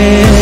yeah.